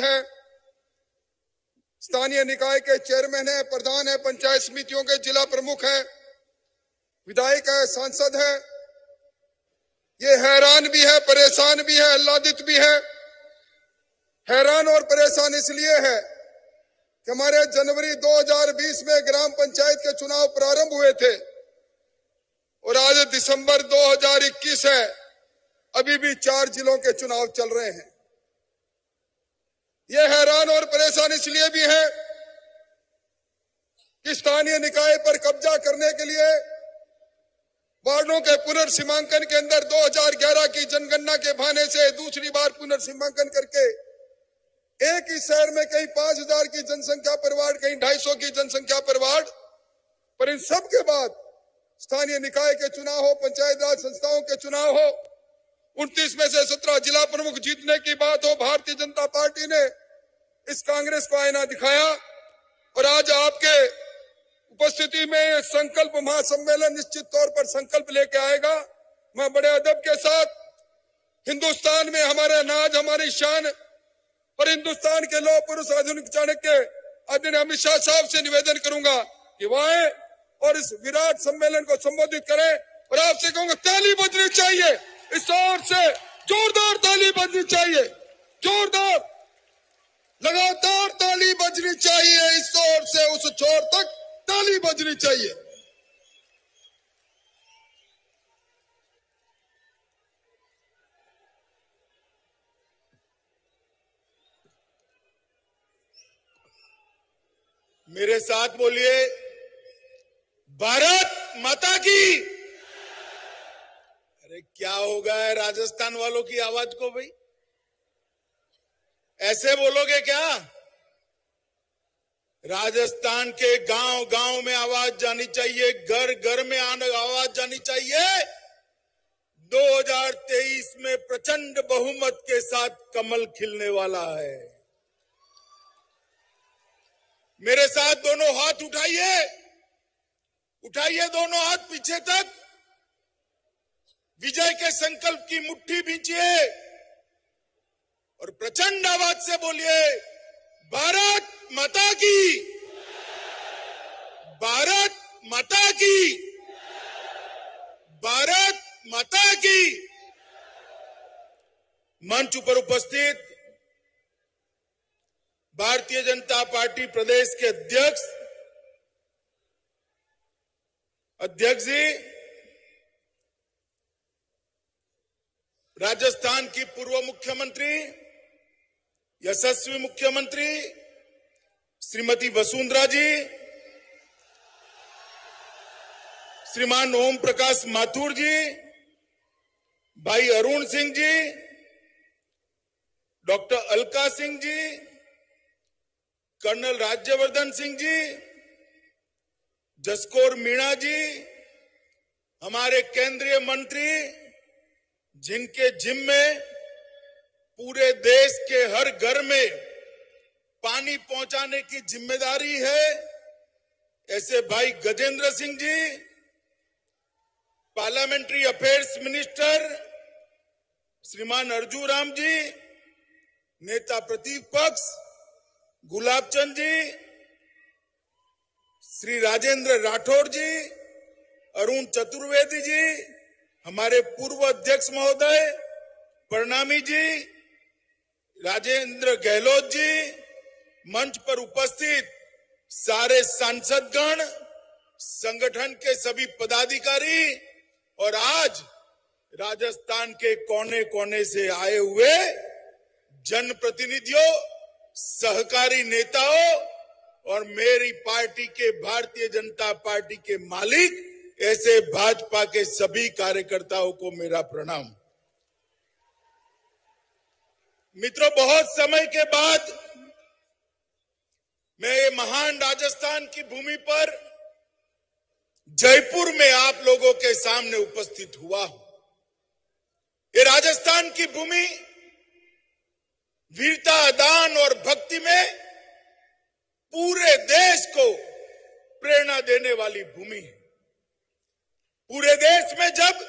है। स्थानीय निकाय के चेयरमैन है, प्रधान है, पंचायत समितियों के जिला प्रमुख है, विधायक है, सांसद है। ये हैरान भी है, परेशान भी है, आह्लादित भी है। हैरान और परेशान इसलिए है कि हमारे जनवरी 2020 में ग्राम पंचायत के चुनाव प्रारंभ हुए थे और आज दिसंबर 2021 है। अभी भी चार जिलों के चुनाव चल रहे हैं। ये हैरान और परेशान इसलिए भी है कि स्थानीय निकाय पर कब्जा करने के लिए वार्डों के पुनर्सीमांकन के अंदर 2011 की जनगणना के बहाने से दूसरी बार पुनर्सीमांकन करके एक ही शहर में कहीं पाँच हज़ार की जनसंख्या पर वार्ड, कहीं ढाई सौ की जनसंख्या पर वार्ड, पर इन सब के बाद स्थानीय निकाय के चुनाव हो, पंचायत राज संस्थाओं के चुनाव हो उनतीस में से सत्रह जिला प्रमुख जीतने की बात हो, भारतीय जनता पार्टी ने इस कांग्रेस को आईना दिखाया और आज आपके उपस्थिति में संकल्प महासम्मेलन निश्चित तौर पर संकल्प लेके आएगा। मैं बड़े अदब के साथ हिंदुस्तान में हमारे नाज हमारी शान और हिंदुस्तान के लौह पुरुष आधुनिक चाणक्य आदरणीय अमित शाह साहब से निवेदन करूँगा कि वह आए और इस विराट सम्मेलन को संबोधित करें और आपसे कहूँगा, ताली बजनी चाहिए। इस ओर से जोरदार ताली बजनी चाहिए। जोरदार। लगातार ताली बजनी चाहिए इस ओर से, उस छोर तक ताली बजनी चाहिए। मेरे साथ बोलिए, भारत माता की अरे क्या हो गया है राजस्थान वालों की आवाज़ को भाई? ऐसे बोलोगे क्या? राजस्थान के गाँव गाँव में आवाज़ जानी चाहिए घर घर में आवाज़ जानी चाहिए। 2023 में प्रचंड बहुमत के साथ कमल खिलने वाला है। मेरे साथ दोनों हाथ उठाइए। उठाइए दोनों हाथ पीछे तक। विजय के संकल्प की मुट्ठी बींचिए और प्रचंड आवाज़ से बोलिए, भारत माता की, भारत माता की, भारत माता की। मंच पर उपस्थित भारतीय जनता पार्टी प्रदेश के अध्यक्ष अध्यक्ष जी राजस्थान की पूर्व मुख्यमंत्री, यशस्वी मुख्यमंत्री, श्रीमती वसुंधरा जी, श्रीमान ओम प्रकाश माथुर जी, भाई अरुण सिंह जी, डॉक्टर अलका सिंह जी, कर्नल राज्यवर्धन सिंह जी, जसकोर मीणा जी, हमारे केंद्रीय मंत्री जिनके जिम में पूरे देश के हर घर में पानी पहुँचाने की ज़िम्मेदारी है, ऐसे भाई Gajendra Singh ji, parliamentary affairs minister श्रीमान अर्जू राम जी, नेता प्रतिपक्ष गुलाब चंद जी, श्री राजेंद्र राठौर जी, अरुण चतुर्वेदी जी हमारे पूर्व अध्यक्ष महोदय, प्रणामी जी, राजेंद्र गहलोत जी, मंच पर उपस्थित सारे सांसदगण, संगठन के सभी पदाधिकारी और आज राजस्थान के कोने कोने से आए हुए जनप्रतिनिधियों, सहकारी नेताओं और मेरी पार्टी के भारतीय जनता पार्टी के मालिक ऐसे भाजपा के सभी कार्यकर्ताओं को मेरा प्रणाम। मित्रों, बहुत समय के बाद मैं ये महान राजस्थान की भूमि पर जयपुर में आप लोगों के सामने उपस्थित हुआ हूँ। ये राजस्थान की भूमि वीरता, दान और भक्ति में पूरे देश को प्रेरणा देने वाली भूमि है। पूरे देश में जब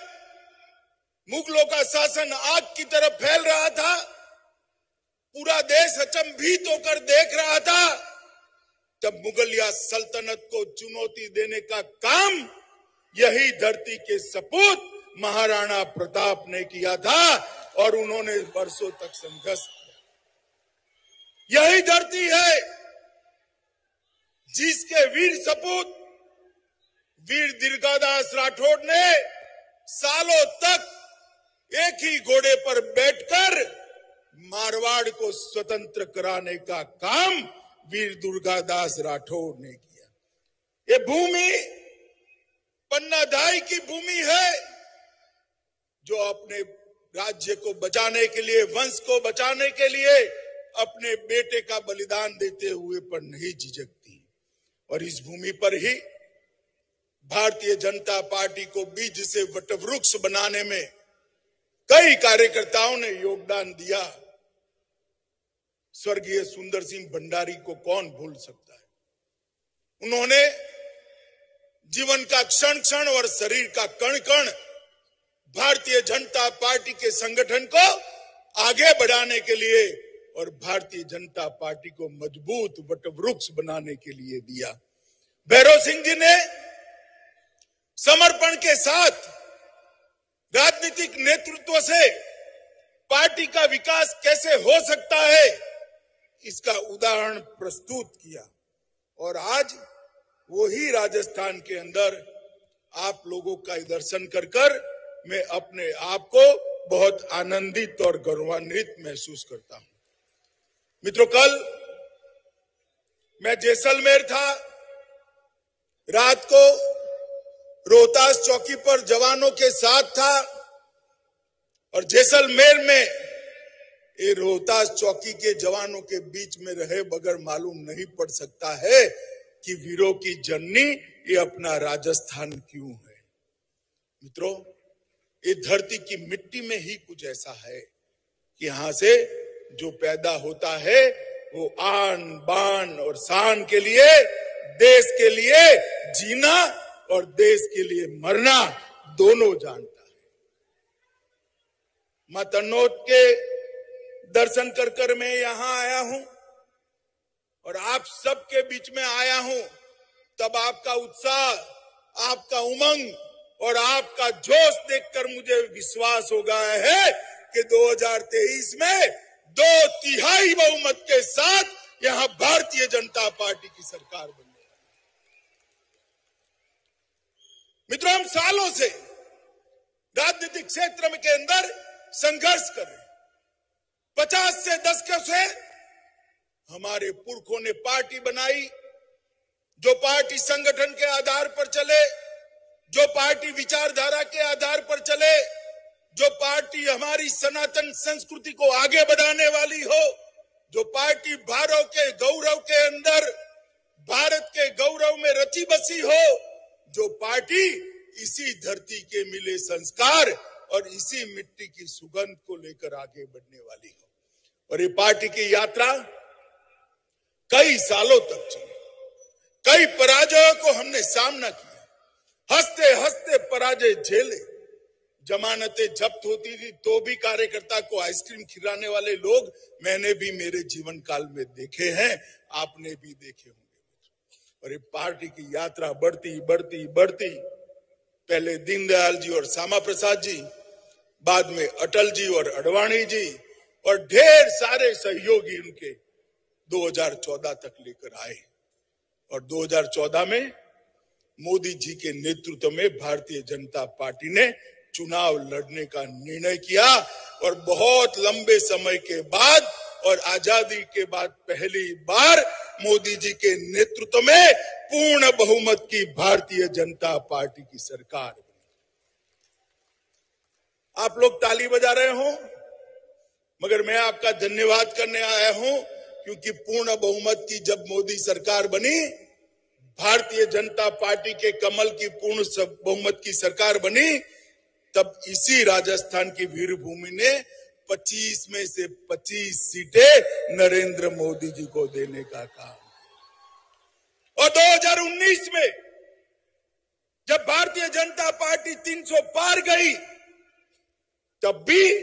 मुगलों का शासन आग की तरफ़ फैल रहा था, पूरा देश अचंभित होकर देख रहा था जब मुगलिया सल्तनत को चुनौती देने का काम यही धरती के सपूत महाराणा प्रताप ने किया था और उन्होंने वर्षों तक संघर्ष किया। यही धरती है जिसके वीर सपूत वीर दीर्घादास राठौड़ ने सालों तक एक ही घोड़े पर बैठकर मारवाड़ को स्वतंत्र कराने का काम वीर दुर्गादास राठौड़ ने किया। ये भूमि पन्नाधाई की भूमि है, जो अपने राज्य को बचाने के लिए, वंश को बचाने के लिए अपने बेटे का बलिदान देते हुए पर नहीं झिझकती। और इस भूमि पर ही भारतीय जनता पार्टी को बीज से वटवृक्ष बनाने में कई कार्यकर्ताओं ने योगदान दिया। स्वर्गीय सुंदर सिंह भंडारी को कौन भूल सकता है? उन्होंने जीवन का क्षण क्षण और शरीर का कण कण भारतीय जनता पार्टी के संगठन को आगे बढ़ाने के लिए और भारतीय जनता पार्टी को मज़बूत वटवृक्ष बनाने के लिए दिया। भैरव सिंह जी ने समर्पण के साथ राजनीतिक नेतृत्व से पार्टी का विकास कैसे हो सकता है, इसका उदाहरण प्रस्तुत किया। और आज वही राजस्थान के अंदर आप लोगों का दर्शन कर कर मैं अपने आप को बहुत आनंदित और गौरवान्वित महसूस करता हूँ। मित्रों, कल मैं जैसलमेर था। रात को रोहतास चौकी पर जवानों के साथ था और जैसलमेर में ये रोहतास चौकी के जवानों के बीच में रहे, बगैर मालूम नहीं पड़ सकता है कि वीरों की जननी ये अपना राजस्थान क्यों है। मित्रों, ये धरती की मिट्टी में ही कुछ ऐसा है कि यहाँ से जो पैदा होता है, वो आन बान और शान के लिए, देश के लिए जीना और देश के लिए मरना दोनों जानता है। माँ के दर्शन कर कर मैं यहाँ आया हूँ और आप सबके बीच में आया हूँ, तब आपका उत्साह, आपका उमंग और आपका जोश देखकर मुझे विश्वास हो गया है कि 2023 में दो तिहाई बहुमत के साथ यहाँ भारतीय जनता पार्टी की सरकार बनी मित्रों, हम सालों से राजनीतिक क्षेत्र के अंदर संघर्ष कर रहे पचास से दशकों से हमारे पुरखों ने पार्टी बनाई, जो पार्टी संगठन के आधार पर चले, जो पार्टी विचारधारा के आधार पर चले, जो पार्टी हमारी सनातन संस्कृति को आगे बढ़ाने वाली हो, जो पार्टी भारत के गौरव के अंदर, भारत के गौरव में रची बसी हो जो पार्टी इसी धरती के मिले संस्कार और इसी मिट्टी की सुगंध को लेकर आगे बढ़ने वाली हो। और ये पार्टी की यात्रा कई सालों तक चली। कई पराजयों को हमने सामना किया। हँसते हँसते पराजय झेले। जमानतें जब्त होती थी तो भी कार्यकर्ता को आइसक्रीम खिलाने वाले लोग मैंने भी मेरे जीवन काल में देखे हैं, आपने भी देखे होंगे। और ये पार्टी की यात्रा बढ़ती बढ़ती बढ़ती। पहले दीनदयाल जी और श्यामा प्रसाद जी, बाद में अटल जी और अडवाणी जी और ढेर सारे सहयोगी उनके 2014 तक लेकर आए। और 2014 में मोदी जी के नेतृत्व में भारतीय जनता पार्टी ने चुनाव लड़ने का निर्णय किया और बहुत लंबे समय के बाद और आज़ादी के बाद पहली बार मोदी जी के नेतृत्व में पूर्ण बहुमत की भारतीय जनता पार्टी की सरकार आप लोग ताली बजा रहे हो, मगर मैं आपका धन्यवाद करने आया हूँ, क्योंकि पूर्ण बहुमत की जब मोदी सरकार बनी, भारतीय जनता पार्टी के कमल की पूर्ण बहुमत की सरकार बनी, तब इसी राजस्थान की वीरभूमि ने 25 में से 25 सीटें नरेंद्र मोदी जी को देने का काम। और 2019 में जब भारतीय जनता पार्टी 300 पार गई, तब भी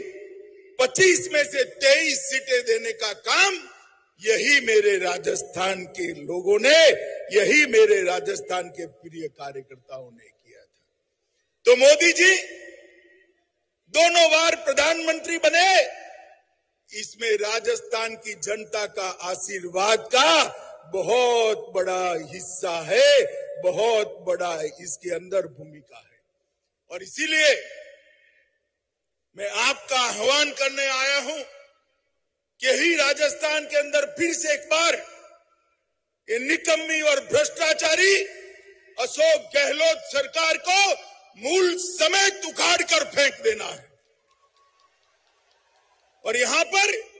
25 में से 23 सीटें देने का काम यही मेरे राजस्थान के लोगों ने, यही मेरे राजस्थान के प्रिय कार्यकर्ताओं ने किया था। तो मोदी जी दोनों बार प्रधानमंत्री बने, इसमें राजस्थान की जनता का आशीर्वाद का बहुत बड़ा हिस्सा है, बहुत बड़ा है इसके अंदर भूमिका है। और इसीलिए मैं आपका आह्वान करने आया हूँ कि ही राजस्थान के अंदर फिर से एक बार ये निकम्मी और भ्रष्टाचारी अशोक गहलोत सरकार को मूल समेत उखाड़ कर फेंक देना है। और यहाँ पर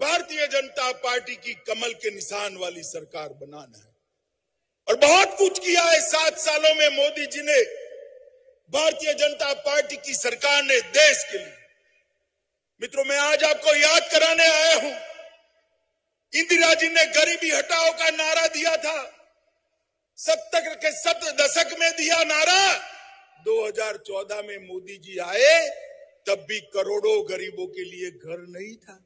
भारतीय जनता पार्टी की कमल के निशान वाली सरकार बनाना है। और बहुत कुछ किया है, सात सालों में मोदी जी ने। भारतीय जनता पार्टी की सरकार ने देश के लिए। मित्रों, मैं आज आपको याद कराने आया हूँ। इंदिरा जी ने गरीबी हटाओ का नारा दिया था। सत्तर के सत दशक में दिया नारा। 2014 में मोदी जी आए, तब भी करोड़ों गरीबों के लिए घर नहीं था।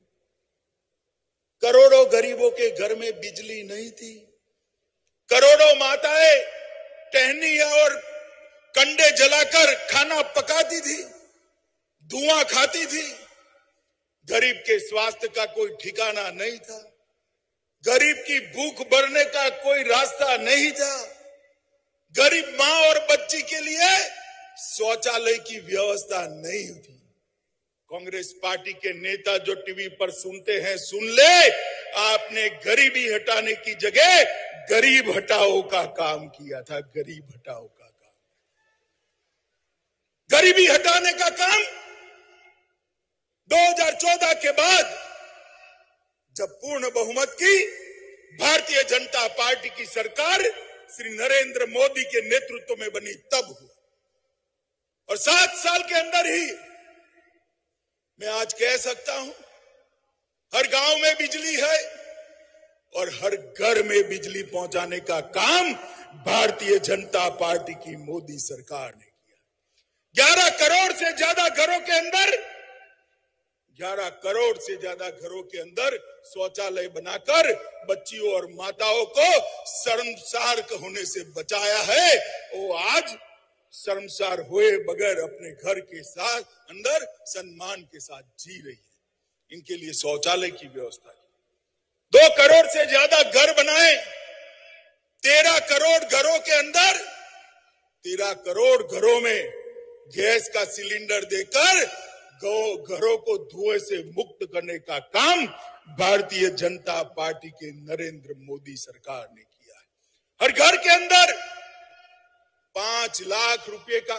करोड़ों गरीबों के घर में बिजली नहीं थी। करोड़ों माताएँ टहनी और कंडे जलाकर खाना पकाती थी, धुआँ खाती थी। गरीब के स्वास्थ्य का कोई ठिकाना नहीं था। गरीब की भूख भरने का कोई रास्ता नहीं था। गरीब माँ और बच्ची के लिए शौचालय की व्यवस्था नहीं थी। कांग्रेस पार्टी के नेता जो टीवी पर सुनते हैं, सुन ले, आपने गरीबी हटाने की जगह गरीब हटाओ का काम किया था, गरीब हटाओ का काम। गरीबी हटाने का काम 2014 के बाद जब पूर्ण बहुमत की भारतीय जनता पार्टी की सरकार श्री नरेंद्र मोदी के नेतृत्व में बनी, तब हुआ। और सात साल के अंदर ही मैं आज कह सकता हूँ, हर गाँव में बिजली है और हर घर में बिजली पहुँचाने का काम भारतीय जनता पार्टी की मोदी सरकार ने किया। ग्यारह करोड़ से ज़्यादा घरों के अंदर 11 करोड़ से ज़्यादा घरों के अंदर शौचालय बनाकर बच्चियों और माताओं को शर्मसार होने से बचाया है। वो आज शर्मसार हुए बगैर अपने घर के साथ अंदर सम्मान के साथ जी रही है। इनके लिए शौचालय की व्यवस्था की। दो करोड़ से ज़्यादा घर बनाए, तेरह करोड़ घरों के अंदर, तेरह करोड़ घरों में गैस का सिलेंडर देकर घरों को धुएँ से मुक्त करने का काम भारतीय जनता पार्टी के नरेंद्र मोदी सरकार ने किया है। हर घर के अंदर पाँच लाख रुपए का